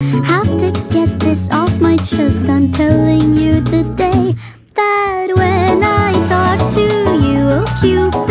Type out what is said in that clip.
Have to get this off my chest. I'm telling you today that when I talk to you, oh Cupid.